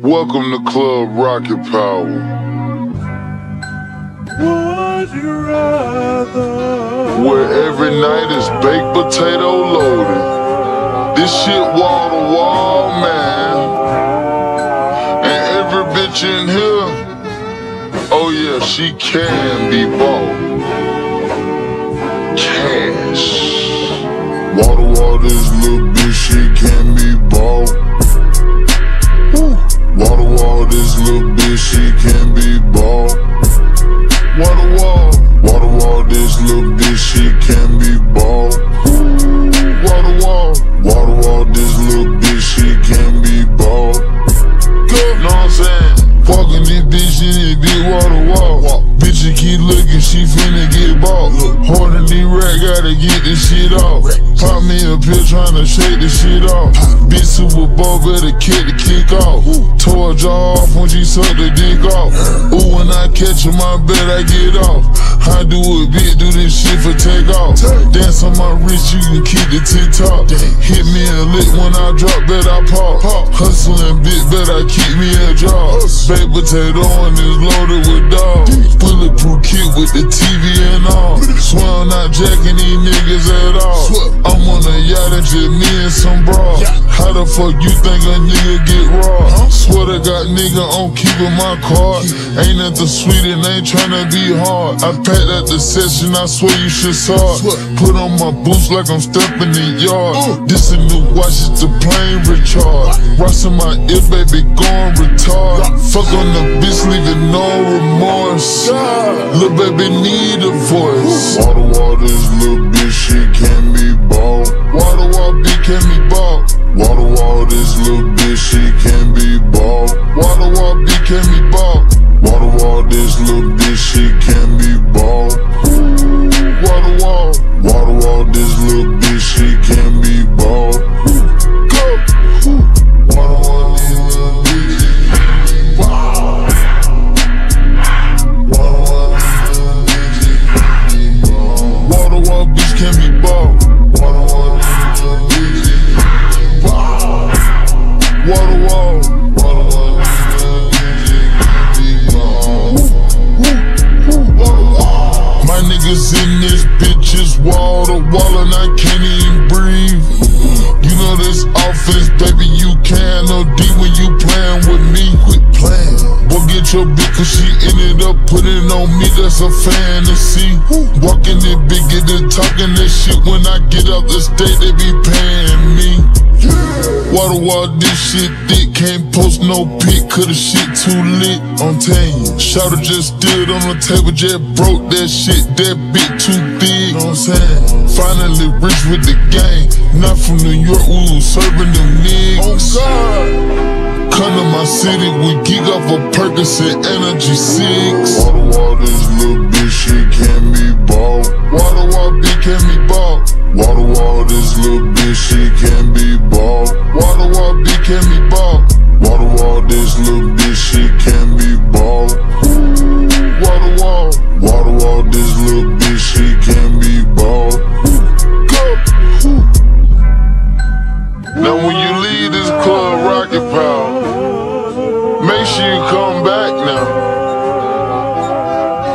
Welcome to Club Rocket Power. Would you rather? Where every night is baked potato loaded. This shit wall to wall, man. And every bitch in here, oh yeah, she can be bought. Cash. Wall to wall, this little bitch, she can be bought. Wall, wall wall, this little bitch, she can be. Good, know what I'm saying? Fucking this bitch. Bitch, you keep looking, she finna get. Hard in the rack, gotta get this shit off. Pop me a pill tryna shake this shit off. Bitch Super Bowl better kick the kick off. Tore her jaw off when she sucked the dick off. Ooh, when I catch her, my bet I get off. I do a bit, do this shit for Takeoff. Dance on my wrist, you can keep the TikTok. Hit me a lick when I drop, bet I pop. Hustling bit, bet I keep me a job. Baked potato and it's loaded with dogs. Bulletproof kit with the TV and all. Swear I'm not jacking these niggas at all. I'm on a yacht and just me and some bra. How the fuck you think a nigga get raw? Swear to God, nigga, I'm keeping my card. Ain't nothing sweet and ain't tryna be hard. I packed at the session, I swear you should saw. Put on my boots like I'm stepping in yard. This a new watch, it's the plane recharge. Rocking my ear, baby, going retard. Fuck on the bitch, leaving no remorse. Lil' baby need a voice. Water, water, this little bitch, wall wall and I can't even breathe. You know this offense, baby, you can't no D when you playing with me. Quit playing. Boy, get your bitch cause she ended up putting on me, that's a fantasy. Walking it big, get it talking that shit when I get out the state, they be paying me. Water wall, this shit thick, can't post no pic, cause the shit too lit. I'm telling you, Shouter just stood on the table, just broke that shit, that bit too thick. You Know what I'm saying? Finally rich with the gang, not from New York, we was serving them niggas. Oh God. Come to my city, we geek off a Percocet Energy 6. Water, water, this little bitch, she can't be bought. Why Water, water, B can't be bought. Water, water, this little bitch, she can't be bought. Water, water, B can be Now when you leave this club, Rocket Power, make sure you come back now.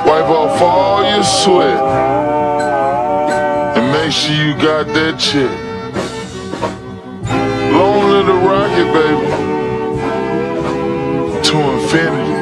Wipe off all your sweat. And make sure you got that chick. Long live the rocket, baby. To infinity.